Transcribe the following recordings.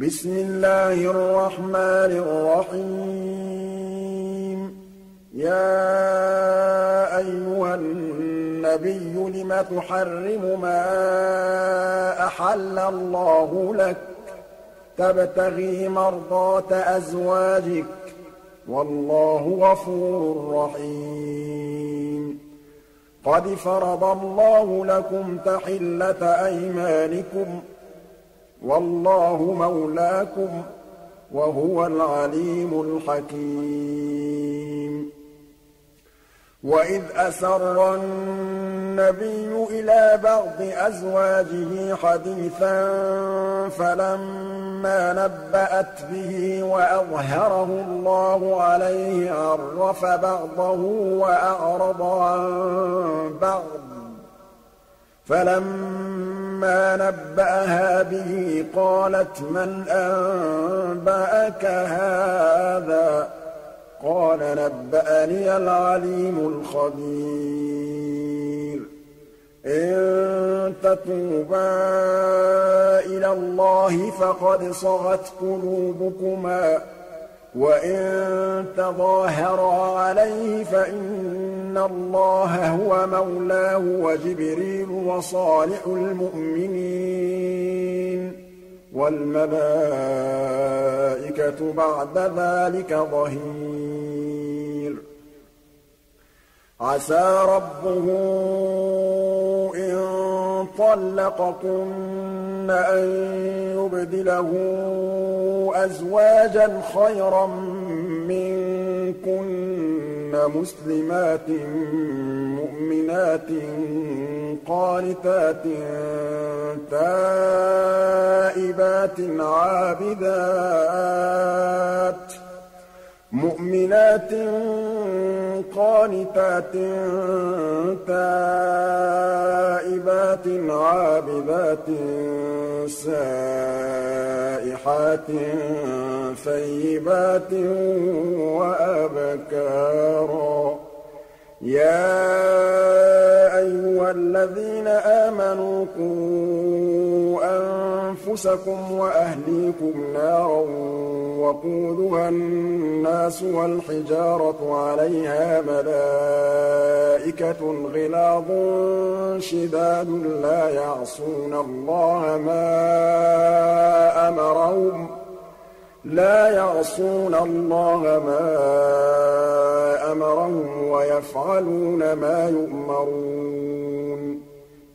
بسم الله الرحمن الرحيم. يا أيها النبي لم تحرم ما أحل الله لك؟ تبتغي مرضات أزواجك. والله غفور رحيم. قد فرض الله لكم تحلة أيمانكم والله مولاكم وهو العليم الحكيم. وإذ أسر النبي إلى بعض أزواجه حديثا فلما نبأت به وأظهره الله عليه عرف بعضه وأعرض عن بعض. فَلَمَّا نَبَّأَهَا بِهِ قَالَتْ مَنْ أَنبَأَكَ هَٰذَا ۖ؟ قَالَ نَبَّأَنِيَ الْعَلِيمُ الْخَبِيرُ. إِن تَتُوبَا إِلَى اللَّهِ فَقَدْ صَغَتْ قُلُوبُكُمَا. وَإِن تَظَاهَرَا عَلَيْهِ فَإِنَّ اللَّهَ هُوَ مَوْلَاهُ وَجِبْرِيلُ وَصَالِحُ الْمُؤْمِنِينَ وَالْمَلَائِكَةُ بَعْدَ ذَٰلِكَ ظَهِيرٌ عَسَىٰ رَبُّهُ إِن طَلَّقَكُنَّ أَن يُبْدِلَهُ أَزْوَاجًا خَيْرًا مِّنكُنَّ مُسْلِمَاتٍ مُّؤْمِنَاتٍ قَانِتَاتٍ تَائِبَاتٍ عَابِدَاتٍ مُؤْمِنَاتٍ قَانِتَاتٍ تَائِبَاتٍ عَابِدَاتٍ سَائِحَاتٍ ثَيِّبَاتٍ وَأَبْكَارًا يَا أَيُّهَا الَّذِينَ آمَنُوا أَنفُسَكُمْ وَأَهْلِيكُمْ نَارًا وَقُودُهَا النَّاسُ وَالْحِجَارَةُ عَلَيْهَا مَلَائِكَةٌ غِلَاظٌ شِدَادٌ لَّا يَعْصُونَ اللَّهَ مَا أَمَرَهُمْ لا يعصون الله ما أمرهم ويفعلون ما يؤمرون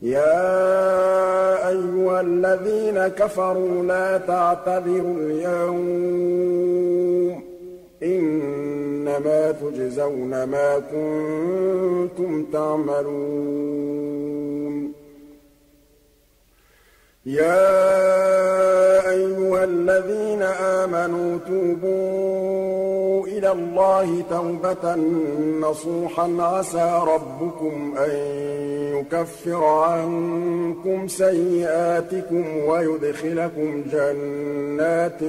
يا أيها الذين كفروا لا تعتذروا اليوم إنما تجزون ما كنتم تعملون يا أيها الذين آمنوا توبوا إلى الله توبة نصوحا. عسى ربكم أن يكفر عنكم سيئاتكم ويدخلكم جنات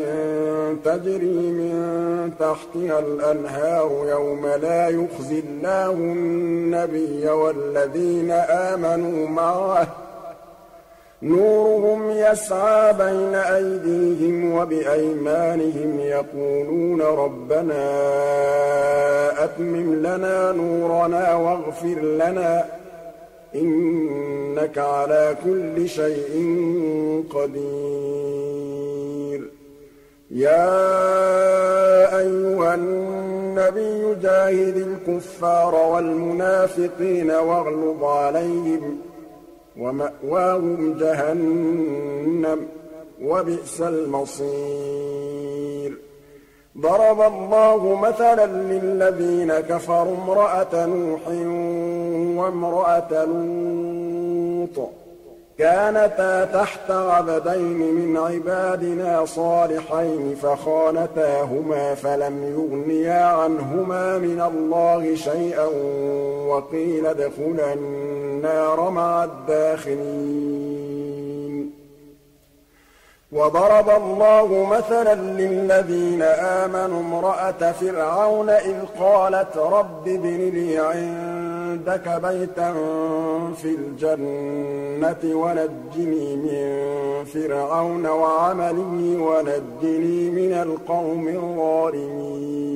تجري من تحتها الأنهار يوم لا يخزي الله النبي والذين آمنوا معه. نورهم يسعى بين أيديهم وبأيمانهم يقولون ربنا أتمم لنا نورنا واغفر لنا إنك على كل شيء قدير. يا أيها النبي جاهد الكفار والمنافقين واغلظ عليهم وَمَأْوَاهُمْ جَهَنَّمُ ۖ وَبِئْسَ الْمَصِيرُ. ضَرَبَ اللَّهُ مَثَلًا لِّلَّذِينَ كَفَرُوا امْرَأَتَ نُوحٍ وَامْرَأَتَ لُوطٍ. كانتا تحت عبدين من عبادنا صالحين فخانتاهما فلم يغنيا عنهما من الله شيئا وقيل ادخلا النار مع الداخلين. وَضَرَبَ اللَّهُ مَثَلًا لِّلَّذِينَ آمَنُوا امْرَأَتَ فِرْعَوْنَ إِذْ قَالَتْ رَبِّ ابْنِ لِي عِندَكَ بَيْتًا فِي الْجَنَّةِ وَنَجِّنِي مِن فِرْعَوْنَ وَعَمَلِهِ وَنَجِّنِي مِنَ الْقَوْمِ الظَّالِمِينَ.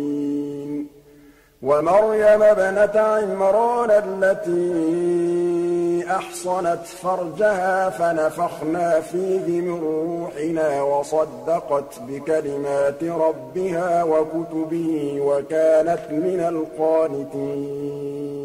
وَمَرْيَمَ ابْنَتَ عِمْرَانَ الَّتِي أحصنت فَرْجَهَا فَنَفَخْنَا فِيهِ مِن رُّوحِنَا وَصَدَّقَتْ بِكَلِمَاتِ رَبِّهَا وَكُتُبِهِ وَكَانَتْ مِنَ الْقَانِتِينَ.